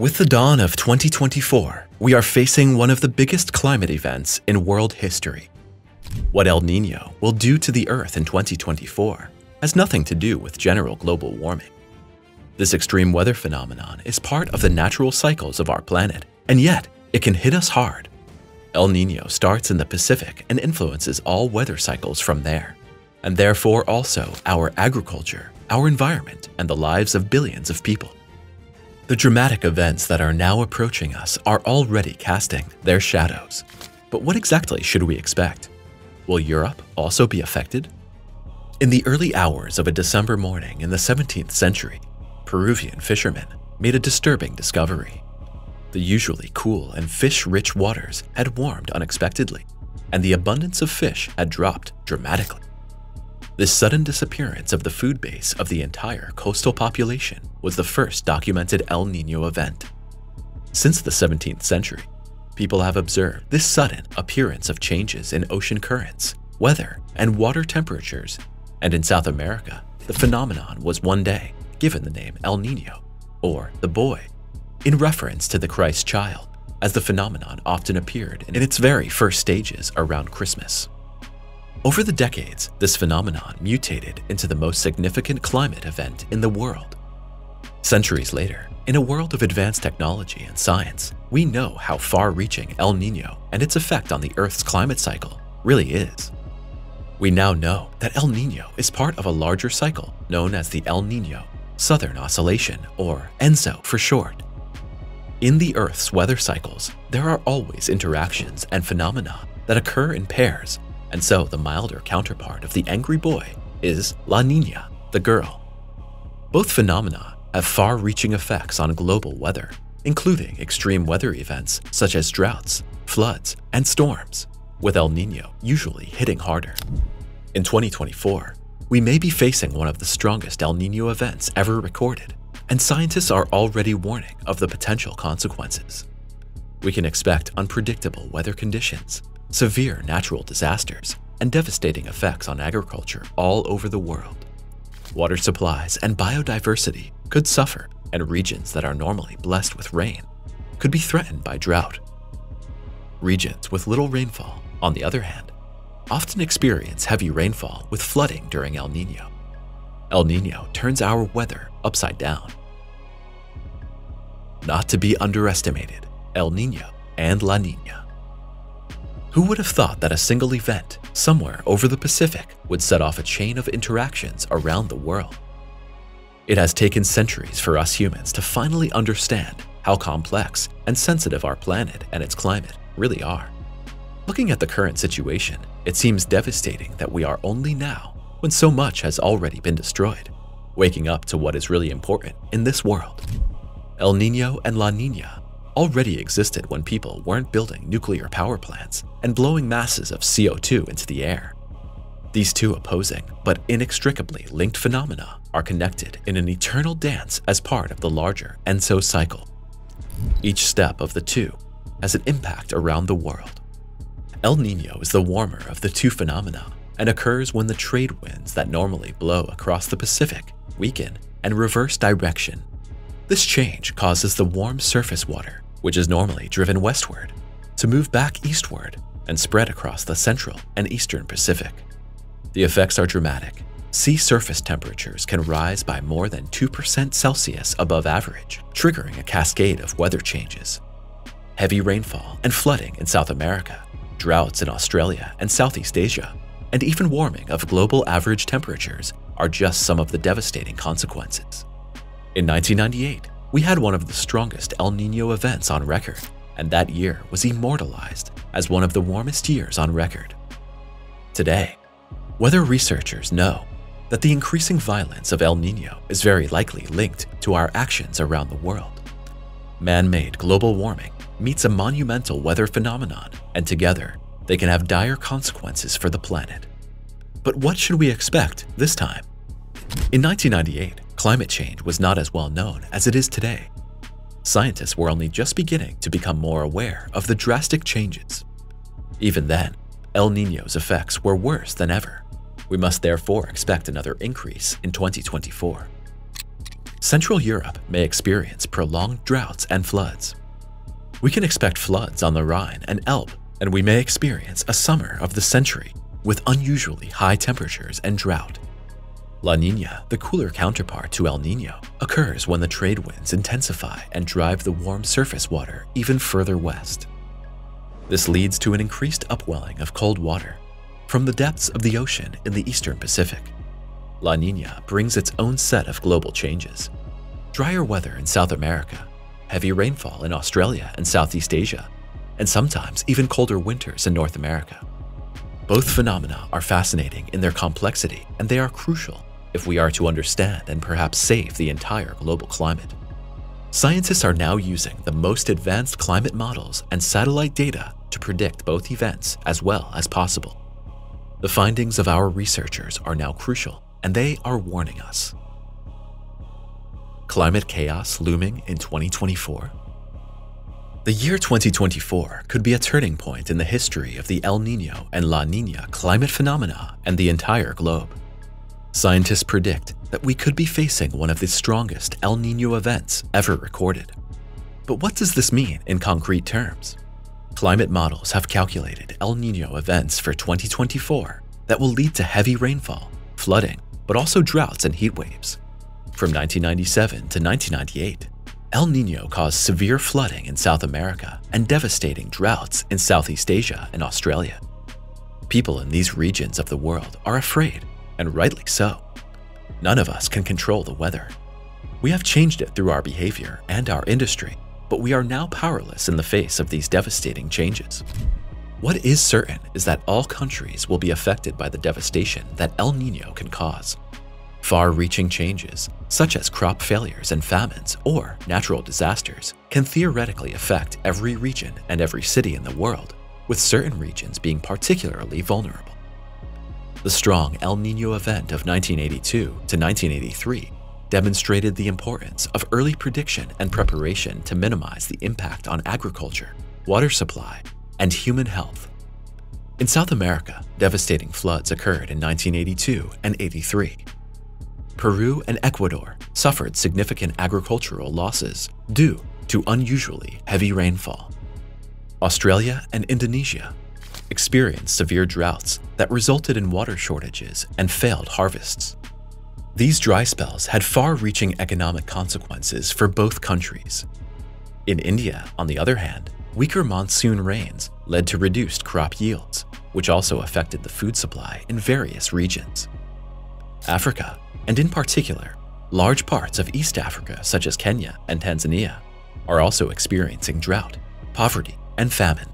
With the dawn of 2024, we are facing one of the biggest climate events in world history. What El Nino will do to the Earth in 2024 has nothing to do with general global warming. This extreme weather phenomenon is part of the natural cycles of our planet, and yet it can hit us hard. El Nino starts in the Pacific and influences all weather cycles from there, and therefore also our agriculture, our environment, and the lives of billions of people. The dramatic events that are now approaching us are already casting their shadows. But what exactly should we expect? Will Europe also be affected? In the early hours of a December morning in the 17th century, Peruvian fishermen made a disturbing discovery. The usually cool and fish-rich waters had warmed unexpectedly, and the abundance of fish had dropped dramatically. This sudden disappearance of the food base of the entire coastal population was the first documented El Nino event. Since the 17th century, people have observed this sudden appearance of changes in ocean currents, weather, and water temperatures, and in South America, the phenomenon was one day given the name El Nino, or the boy, in reference to the Christ child, as the phenomenon often appeared in its very first stages around Christmas. Over the decades, this phenomenon mutated into the most significant climate event in the world. Centuries later, in a world of advanced technology and science, we know how far-reaching El Nino and its effect on the Earth's climate cycle really is. We now know that El Nino is part of a larger cycle known as the El Nino Southern Oscillation, or ENSO for short. In the Earth's weather cycles, there are always interactions and phenomena that occur in pairs and so the milder counterpart of the angry boy is La Nina, the girl. Both phenomena have far-reaching effects on global weather, including extreme weather events such as droughts, floods, and storms, with El Nino usually hitting harder. In 2024, we may be facing one of the strongest El Nino events ever recorded, and scientists are already warning of the potential consequences. We can expect unpredictable weather conditions, severe natural disasters, and devastating effects on agriculture all over the world. Water supplies and biodiversity could suffer, and regions that are normally blessed with rain could be threatened by drought. Regions with little rainfall, on the other hand, often experience heavy rainfall with flooding during El Nino. El Nino turns our weather upside down. Not to be underestimated, El Nino and La Nina who would have thought that a single event somewhere over the Pacific would set off a chain of interactions around the world? It has taken centuries for us humans to finally understand how complex and sensitive our planet and its climate really are. Looking at the current situation, it seems devastating that we are only now, when so much has already been destroyed, waking up to what is really important in this world. El Nino and La Nina already existed when people weren't building nuclear power plants and blowing masses of CO2 into the air. These two opposing but inextricably linked phenomena are connected in an eternal dance as part of the larger ENSO cycle. Each step of the two has an impact around the world. El Nino is the warmer of the two phenomena and occurs when the trade winds that normally blow across the Pacific weaken and reverse direction this change causes the warm surface water, which is normally driven westward, to move back eastward and spread across the central and eastern Pacific. The effects are dramatic. Sea surface temperatures can rise by more than 2% Celsius above average, triggering a cascade of weather changes. Heavy rainfall and flooding in South America, droughts in Australia and Southeast Asia, and even warming of global average temperatures are just some of the devastating consequences. In 1998, we had one of the strongest El Nino events on record, and that year was immortalized as one of the warmest years on record. Today, weather researchers know that the increasing violence of El Nino is very likely linked to our actions around the world. Man-made global warming meets a monumental weather phenomenon, and together, they can have dire consequences for the planet. But what should we expect this time? In 1998, climate change was not as well known as it is today. Scientists were only just beginning to become more aware of the drastic changes. Even then, El Nino's effects were worse than ever. We must therefore expect another increase in 2024. Central Europe may experience prolonged droughts and floods. We can expect floods on the Rhine and Elbe, and we may experience a summer of the century with unusually high temperatures and drought. La Nina, the cooler counterpart to El Nino, occurs when the trade winds intensify and drive the warm surface water even further west. This leads to an increased upwelling of cold water from the depths of the ocean in the eastern Pacific. La Nina brings its own set of global changes. Drier weather in South America, heavy rainfall in Australia and Southeast Asia, and sometimes even colder winters in North America. Both phenomena are fascinating in their complexity and they are crucial if we are to understand and perhaps save the entire global climate. Scientists are now using the most advanced climate models and satellite data to predict both events as well as possible. The findings of our researchers are now crucial, and they are warning us. Climate chaos looming in 2024? The year 2024 could be a turning point in the history of the El Nino and La Nina climate phenomena and the entire globe. Scientists predict that we could be facing one of the strongest El Nino events ever recorded. But what does this mean in concrete terms? Climate models have calculated El Nino events for 2024 that will lead to heavy rainfall, flooding, but also droughts and heat waves. From 1997 to 1998, El Nino caused severe flooding in South America and devastating droughts in Southeast Asia and Australia. People in these regions of the world are afraid and rightly so. None of us can control the weather. We have changed it through our behavior and our industry, but we are now powerless in the face of these devastating changes. What is certain is that all countries will be affected by the devastation that El Nino can cause. Far-reaching changes, such as crop failures and famines or natural disasters, can theoretically affect every region and every city in the world, with certain regions being particularly vulnerable. The strong El Nino event of 1982 to 1983 demonstrated the importance of early prediction and preparation to minimize the impact on agriculture, water supply, and human health. In South America, devastating floods occurred in 1982 and 83. Peru and Ecuador suffered significant agricultural losses due to unusually heavy rainfall. Australia and Indonesia experienced severe droughts that resulted in water shortages and failed harvests. These dry spells had far-reaching economic consequences for both countries. In India, on the other hand, weaker monsoon rains led to reduced crop yields, which also affected the food supply in various regions. Africa, and in particular, large parts of East Africa such as Kenya and Tanzania, are also experiencing drought, poverty, and famine.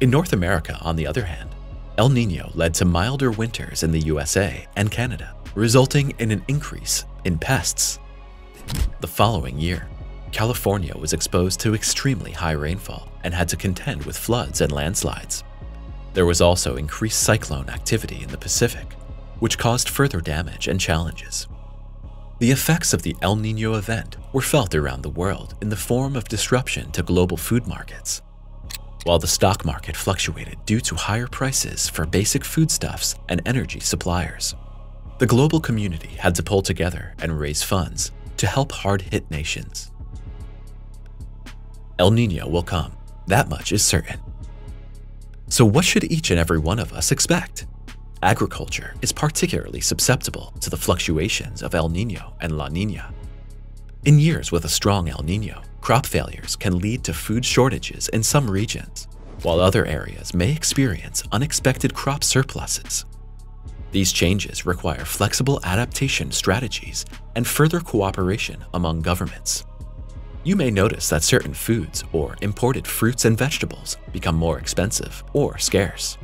In North America, on the other hand, El Nino led to milder winters in the USA and Canada, resulting in an increase in pests. The following year, California was exposed to extremely high rainfall and had to contend with floods and landslides. There was also increased cyclone activity in the Pacific, which caused further damage and challenges. The effects of the El Nino event were felt around the world in the form of disruption to global food markets, while the stock market fluctuated due to higher prices for basic foodstuffs and energy suppliers. The global community had to pull together and raise funds to help hard-hit nations. El Nino will come, that much is certain. So what should each and every one of us expect? Agriculture is particularly susceptible to the fluctuations of El Nino and La Nina. In years with a strong El Nino, crop failures can lead to food shortages in some regions, while other areas may experience unexpected crop surpluses. These changes require flexible adaptation strategies and further cooperation among governments. You may notice that certain foods or imported fruits and vegetables become more expensive or scarce.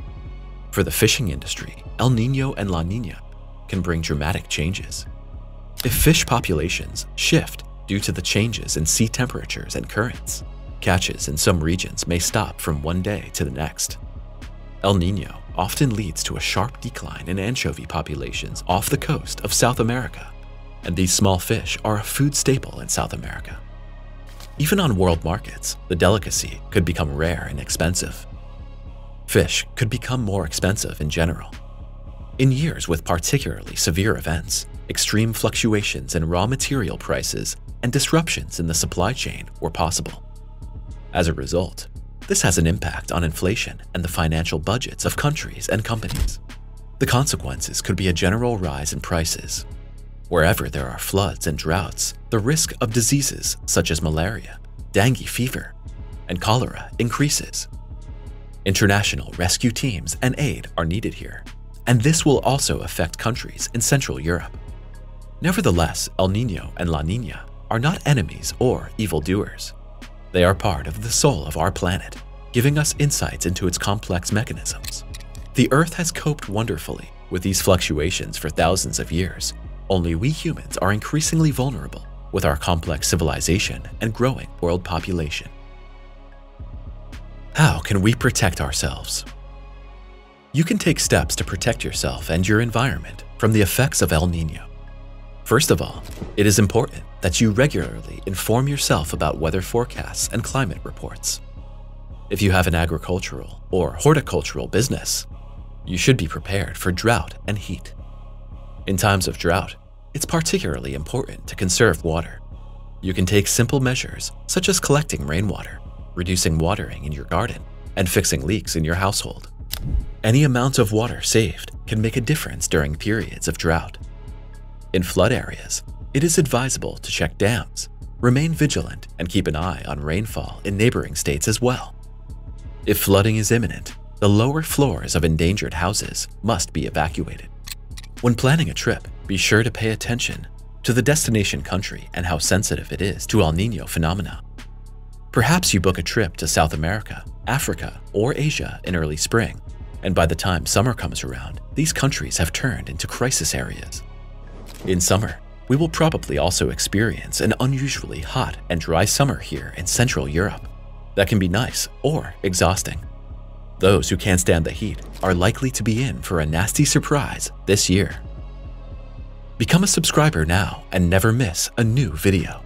For the fishing industry, El Nino and La Nina can bring dramatic changes. If fish populations shift due to the changes in sea temperatures and currents. Catches in some regions may stop from one day to the next. El Nino often leads to a sharp decline in anchovy populations off the coast of South America, and these small fish are a food staple in South America. Even on world markets, the delicacy could become rare and expensive. Fish could become more expensive in general. In years with particularly severe events, extreme fluctuations in raw material prices and disruptions in the supply chain were possible. As a result, this has an impact on inflation and the financial budgets of countries and companies. The consequences could be a general rise in prices. Wherever there are floods and droughts, the risk of diseases such as malaria, dengue fever, and cholera increases. International rescue teams and aid are needed here, and this will also affect countries in Central Europe. Nevertheless, El Nino and La Nina are not enemies or evildoers. They are part of the soul of our planet, giving us insights into its complex mechanisms. The Earth has coped wonderfully with these fluctuations for thousands of years. Only we humans are increasingly vulnerable with our complex civilization and growing world population. How can we protect ourselves? You can take steps to protect yourself and your environment from the effects of El Nino. First of all, it is important that you regularly inform yourself about weather forecasts and climate reports. If you have an agricultural or horticultural business, you should be prepared for drought and heat. In times of drought, it's particularly important to conserve water. You can take simple measures such as collecting rainwater reducing watering in your garden, and fixing leaks in your household. Any amount of water saved can make a difference during periods of drought. In flood areas, it is advisable to check dams, remain vigilant, and keep an eye on rainfall in neighboring states as well. If flooding is imminent, the lower floors of endangered houses must be evacuated. When planning a trip, be sure to pay attention to the destination country and how sensitive it is to El Nino phenomena. Perhaps you book a trip to South America, Africa, or Asia in early spring, and by the time summer comes around, these countries have turned into crisis areas. In summer, we will probably also experience an unusually hot and dry summer here in Central Europe. That can be nice or exhausting. Those who can't stand the heat are likely to be in for a nasty surprise this year. Become a subscriber now and never miss a new video.